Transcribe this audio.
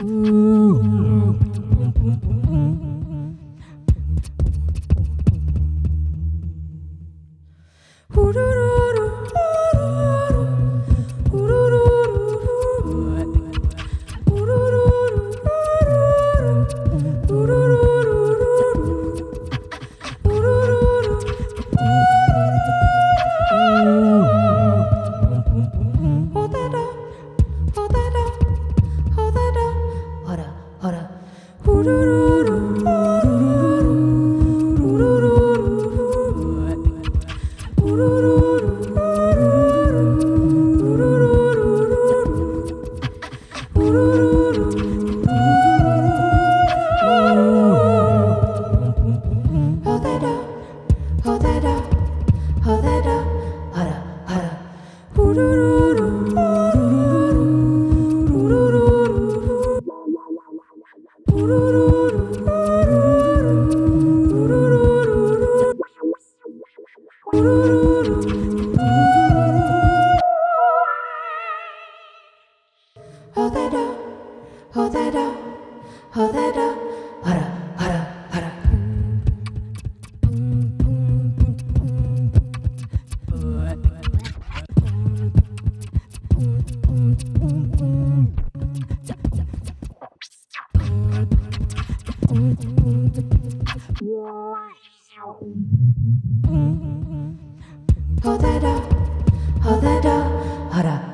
Ooh. Ooh. Hold that up, hold that up, hold that up. Hold that up, hold that up, hold up.